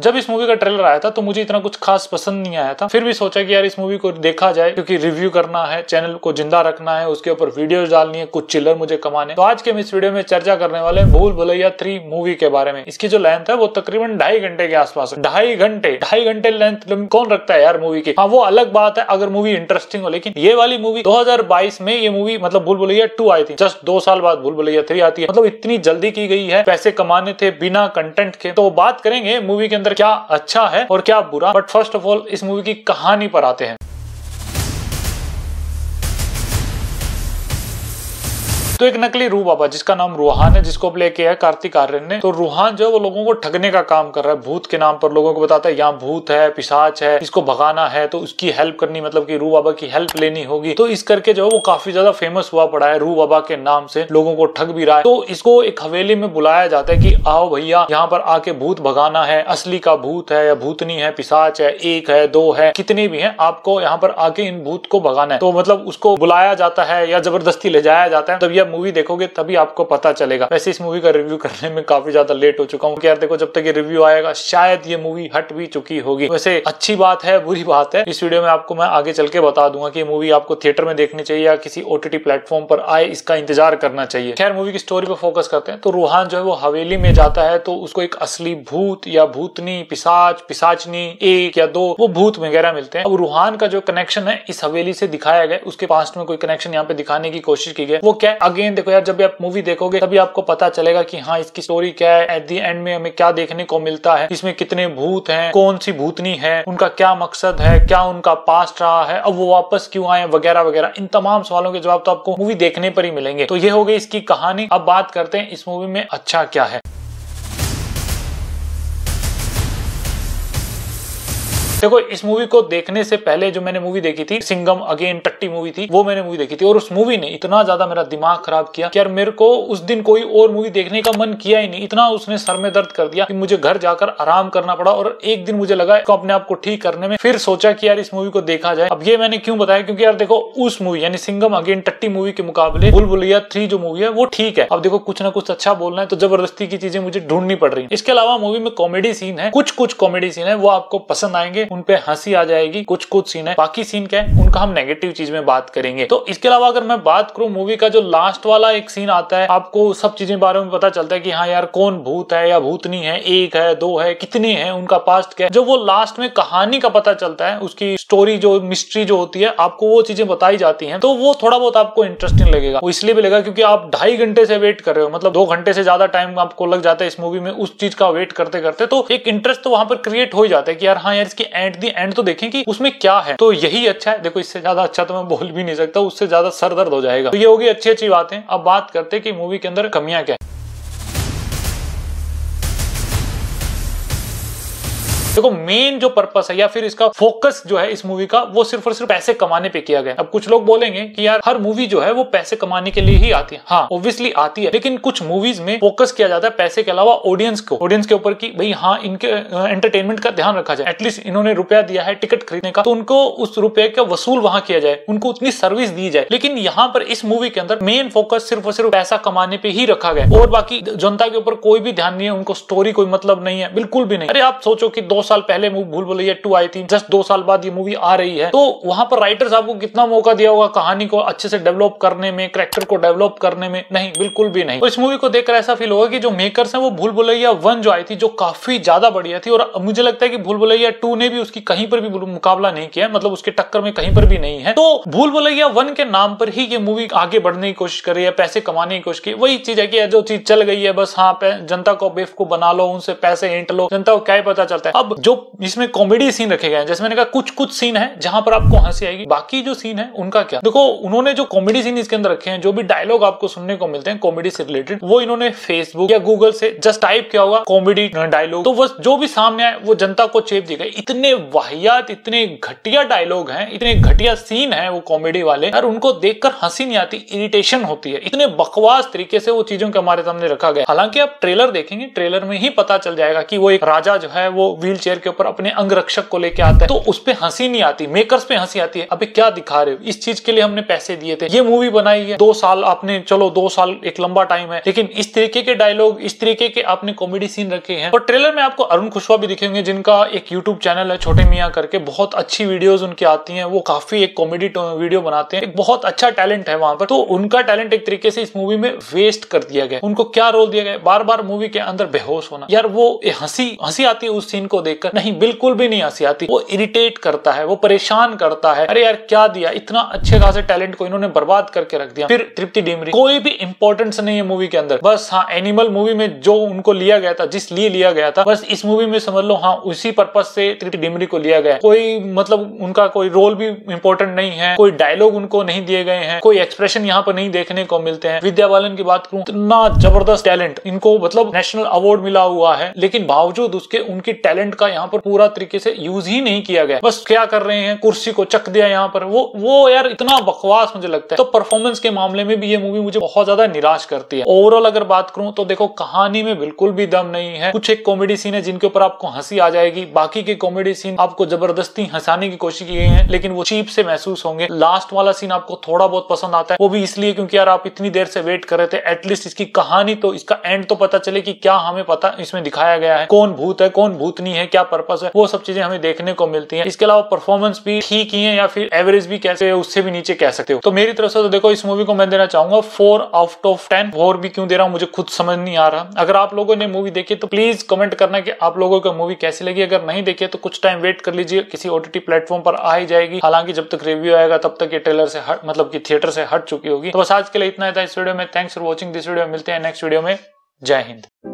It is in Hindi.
जब इस मूवी का ट्रेलर आया था तो मुझे इतना कुछ खास पसंद नहीं आया था। फिर भी सोचा कि यार इस मूवी को देखा जाए, क्योंकि रिव्यू करना है चैनल को ज़िंदा रखना है, उसके ऊपर वीडियोस डालनी है, कुछ चिल्लर मुझे कमाने। तो आज के हम इस वीडियो में चर्चा करने वाले भूल भुलैया थ्री मूवी के बारे में। इसकी जो लेंथ है, वो तकरीबन ढाई घंटे के आसपास है। ढाई घंटे ढाई घंटे लेंथ कौन रखता है यार मूवी की? हाँ वो अलग बात है, अगर मूवी इंटरेस्टिंग हो, लेकिन ये वाली मूवी 2022 में ये मूवी मतलब भूल भुलैया टू आई थी। जस्ट दो साल बाद भूल भुलैया थ्री आती है। मतलब इतनी जल्दी की गई है, पैसे कमाने थे, बिना कंटेंट के। तो बात करेंगे मूवी के अंदर क्या अच्छा है और क्या बुरा बट फ़र्स्ट ऑफ़ ऑल इस मूवी की कहानी पर आते हैं। तो एक नकली रू बाबा, जिसका नाम रूहान है, जिसको प्ले किया है कार्तिक आर्यन ने। तो रूहान जो है वो लोगों को ठगने का काम कर रहा है। भूत के नाम पर लोगों को बताता है, यहाँ भूत है, पिशाच है, इसको भगाना है तो उसकी हेल्प करनी मतलब की रू बाबा की हेल्प लेनी होगी। तो इस करके जो है वो काफ़ी ज़्यादा फ़ेमस हुआ पड़ा है रू बाबा के नाम से, लोगों को ठग भी रहा है। तो इसको एक हवेली में बुलाया जाता है की आओ भैया, यहाँ पर आके भूत भगाना है, असली का भूत है, या भूतनी है, पिशाच है, एक है, दो है, कितने भी है, आपको यहाँ पर आके इन भूत को भगाना है। तो मतलब उसको बुलाया जाता है या ज़बरदस्ती ले जाया जाता है, तब यह मूवी देखोगे तभी आपको पता चलेगा। वैसे इस मूवी का रिव्यू करने में काफ़ी ज़्यादा लेट हो चुका हूँ यार देखो, जब तक ये रिव्यू आएगा, शायद ये मूवी हट भी चुकी होगी। वैसे अच्छी बात है, बुरी बात है। इस वीडियो में आपको मैं आगे चल के बता दूँगा कि मूवी आपको थिएटर में देखनी चाहिए या किसी ओटीटी प्लेटफॉर्म पर आए, इसका इंतज़ार करना चाहिए। खैर मूवी की स्टोरी पर फोकस करते हैं तो रूहान जो है वो हवेली में जाता है तो उसको एक असली भूत या भूतनी, पिसाच, पिसाचनी, एक या दो, वो भूत वगैरह मिलते हैं। अब रूहान का जो कनेक्शन है, इस हवेली से दिखाया गया उसके पास में कोई कनेक्शन यहाँ पे दिखाने की कोशिश की गई वो क्या अगेन देखो यार, जब भी आप मूवी देखोगे, तभी आपको पता चलेगा कि हाँ इसकी स्टोरी क्या है एट दी एंड में हमें क्या देखने को मिलता है, इसमें कितने भूत हैं कौन सी भूतनी है, उनका क्या मकसद है, क्या उनका पास्ट रहा है, अब वो वापस क्यों आए, वगैरह वगैरह। इन तमाम सवालों के जवाब तो आपको मूवी देखने पर ही मिलेंगे। तो ये हो गई इसकी कहानी। अब बात करते हैं इस मूवी में अच्छा क्या है। देखो, इस मूवी को देखने से पहले जो मैंने मूवी देखी थी सिंगम अगेन, टट्टी मूवी थी, वो मैंने मूवी देखी थी। और उस मूवी ने इतना ज़्यादा मेरा दिमाग खराब किया कि यार मेरे को उस दिन कोई और मूवी देखने का मन किया ही नहीं। इतना उसने सर में दर्द कर दिया कि मुझे घर जाकर आराम करना पड़ा और एक दिन मुझे लगा तो अपने आप को ठीक करने में। फिर सोचा कि यार इस मूवी को देखा जाए। अब ये मैंने क्यों बताया? क्योंकि यार देखो, उस मूवी यानी सिंगम अगेन, टट्टी मूवी के मुकाबले बुलबुलिया थ्री जो मूवी है, वो ठीक है। अब देखो, कुछ ना कुछ अच्छा बोलना है तो ज़बरदस्ती की चीज़ें मुझे ढूंढनी पड़ रही है। इसके अलावा मूवी में कॉमेडी सीन है कुछ कुछ कॉमेडी सीन है, वो आपको पसंद आएँगे। उनपे हँसी आ जाएगी कुछ कुछ सीन है। बाकी सीन क्या है? उनका हम नेगेटिव चीज़ में बात करेंगे। तो इसके अलावा अगर मैं बात करूँ मूवी का, जो लास्ट वाला एक सीन आता है, आपको सब चीज़ें बारे में पता चलता है कि हाँ यार, कौन भूत है या भूतनी है, एक है, दो है, कितने हैं, उनका पास्ट क्या है? जो वो लास्ट में कहानी का पता चलता है, उसकी स्टोरी जो मिस्ट्री जो होती है, आपको वो चीज़ें बताई जाती है तो वो थोड़ा बहुत आपको इंटरेस्टिंग लगेगा। वो इसलिए भी लगेगा क्योंकि आप ढाई घंटे से वेट कर रहे हो मतलब दो घंटे से ज़्यादा टाइम आपको लग जाता है इस मूवी में, उस चीज़ का वेट करते करते तो एक इंटरेस्ट तो वहाँ पर क्रिएट हो जाता है कि यार हाँ यार, इसकी एंड दी एंड तो देखें कि उसमें क्या है। तो यही अच्छा है। देखो, इससे ज़्यादा अच्छा तो मैं बोल भी नहीं सकता, उससे ज़्यादा सर दर्द हो जाएगा। तो ये होगी अच्छी अच्छी बातें। अब बात करते कि मूवी के अंदर कमियाँ क्या है। देखो मेन जो पर्पस है या फिर इसका फोकस जो है इस मूवी का, वो सिर्फ़ और सिर्फ़ पैसे कमाने पे किया गया अब कुछ लोग बोलेंगे कि यार, हर मूवी जो है वो पैसे कमाने के लिए ही आती है। हाँ ऑब्वियसली आती है, लेकिन कुछ मूवीज़ में फोकस किया जाता है पैसे के अलावा ऑडियंस को। ऑडियंस के ऊपर की भाई हाँ इनके एंटरटेनमेंट का ध्यान रखा जाए। एटलीस्ट इन्होंने रुपया दिया है टिकट खरीदने का तो उनको उस रुपए का वसूल वहाँ किया जाए। उनको उतनी सर्विस दी जाए। लेकिन यहाँ पर इस मूवी के अंदर मेन फोकस सिर्फ़ और सिर्फ़ पैसा कमाने पे ही रखा गया और बाकी जनता के ऊपर कोई भी ध्यान नहीं है, उनको स्टोरी कोई मतलब नहीं है, बिल्कुल भी नहीं। अरे आप सोचो कि दो साल पहले भूल भुलैया टू आई थी जस्ट दो साल बाद ये मूवी आ रही है। तो वहाँ पर राइटर्स आपको कितना मौका दिया होगा कहानी को अच्छे से डेवलप करने में करेक्टर को डेवलप करने में? नहीं, बिल्कुल भी नहीं। तो इस मूवी को देखकर ऐसा फील होगा कि जो मेकर्स हैं वो भूल भुलैया वन जो आई थी, जो काफ़ी ज़्यादा बढ़िया थी, और मुझे लगता है कि भूल भुलैया टू ने भी उसकी कहीं पर भी मुकाबला नहीं किया मतलब उसके टक्कर में कहीं पर भी नहीं है। तो भूल भुलैया वन के नाम पर ही ये मूवी आगे बढ़ने की कोशिश कर रही है, पैसे कमाने की कोशिश की। वही चीज़ है कि जो चीज़ चल गई है, बस हाँ जनता को बेफ को बना लो, उनसे पैसे एंट लो, जनता को क्या पता चलता है। अब जो इसमें कॉमेडी सीन रखे गए हैं, जैसे मैंने कहा कुछ कुछ सीन है जहाँ पर आपको हँसी आएगी। बाकी जो सीन है, उनका क्या? देखो, उन्होंने जो कॉमेडी सीन इसके अंदर रखे हैं, जो भी डायलॉग आपको सुनने को मिलते हैं कॉमेडी से रिलेटेड वो इन्होंने फेसबुक या गूगल से जस्ट टाइप किया होगा कॉमेडी डायलॉग तो बस जो भी सामने आए, वो जनता को चेप दी गई इतने वाहियात, इतने घटिया डायलॉग हैं, इतने घटिया सीन है वो कॉमेडी वाले, और उनको देखकर हँसी नहीं आती इरिटेशन होती है। इतने बकवास तरीके से वो चीज़ों के हमारे सामने रखा गया। हालाँकि आप ट्रेलर देखेंगे ट्रेलर में ही पता चल जाएगा कि वो एक राजा जो है, वो व्हील चेयर के ऊपर अपने अंगरक्षक को लेके आता है। तो उस पर हँसी नहीं आती मेकर्स पे हँसी आती है। अभी क्या दिखा रहे हो? इस चीज़ के लिए हमने पैसे दिए थे। ये मूवी बनाई है। दो साल आपने, चलो, दो साल एक लंबा टाइम है। लेकिन इस तरीके के डायलॉग इस तरीके के आपने कॉमेडी सीन रखे हैं। और ट्रेलर में आपको अरुण खुशवा भी दिखेंगे जिनका एक यूट्यूब चैनल है, छोटे मियाँ करके। बहुत अच्छी वीडियोज़ उनकी आती है। वो काफ़ी एक कॉमेडी वीडियो बनाते हैं। एक बहुत अच्छा टैलेंट है वहाँ पर। तो उनका टैलेंट एक तरीके से इस मूवी में वेस्ट कर दिया गया। उनको क्या रोल दिया गया? बार बार मूवी के अंदर बेहोश होना। यार वो हँसी हँसी आती है उस सीन को देखकर नहीं, बिल्कुल भी नहीं हँसी आती। वो इरिटेट करता है, वो परेशान करता है। अरे यार, क्या दिया? इतना अच्छे खासे टैलेंट को इन्होंने बर्बाद करके रख दिया। फिर तृप्ति डिमरी, कोई भी इंपॉर्टेंस नहीं है मूवी के अंदर। बस हाँ एनिमल मूवी में जो उनको लिया गया था, जिस लिए लिया गया था, बस इस मूवी में समझ लो हाँ उसी पर्पज से तृप्ति डिमरी को लिया गया। कोई मतलब उनका कोई रोल भी इंपॉर्टेंट नहीं है, कोई डायलॉग उनको नहीं दिए गए हैं, कोई एक्सप्रेशन यहाँ पर नहीं देखने को मिलते हैं। विद्या बालन की बात करूँ, इतना ज़बरदस्त टैलेंट इनको मतलब नेशनल अवार्ड मिला हुआ है। लेकिन बावजूद उसके, उनकी टैलेंट का यहाँ पर पूरा तरीके से यूज़ ही नहीं किया गया। बस क्या कर रहे हैं? कुर्सी को चक दिया यहाँ पर। वो वो यार इतना बकवास मुझे लगता है। तो परफॉर्मेंस के मामले में भी ये मूवी मुझे बहुत ज़्यादा निराश करती है। ओवरऑल अगर बात करूँ तो देखो, कहानी में बिल्कुल भी दम नहीं है। कुछ एक कॉमेडी सीन है जिनके ऊपर आपको हँसी आ जाएगी। बाकी के कॉमेडी सीन आपको ज़बरदस्ती हंसाने की कोशिश की गई है, लेकिन वो चीप से महसूस होंगे। लास्ट वाला सीन आपको थोड़ा बहुत पसंद आता है। वो भी इसलिए क्योंकि यार आप इतनी देर से वेट कर रहे थे। एटलीस्ट इसकी कहानी तो इसका एंड तो पता चले कि क्या हमें पता इसमें दिखाया गया है। कौन भूत है, कौन भूतनी है क्या पर्पज है, वो सब चीज़ें हमें देखने को मिलती है। इसके अलावा परफॉर्मेंस भी ठीक ही है या फिर एवरेज भी कैसे उससे भी नीचे कह सकते हो। तो मेरी तरफ़ से तो देखो, इस मूवी को मैं देना चाहूँगा four out of ten four भी क्यों दे रहा हूँ, मुझे खुद समझ नहीं आ रहा। अगर आप लोगों ने मूवी देखी तो प्लीज़ कमेंट करना कि आप लोगों को मूवी कैसी लगी। अगर नहीं देखी तो कुछ टाइम वेट कर लीजिए। किसी ओटीटी प्लेटफॉर्म पर आ ही जाएगी। हालाँकि जब तक रिव्यू आएगा, तब तक ये ट्रेलर से हट मतलब की थिएटर से हट चुकी होगी। तो बस आज के लिए इतना था इस वीडियो में। Thanks for watching this video मिलते हैं नेक्स्ट वीडियो में। जय हिंद।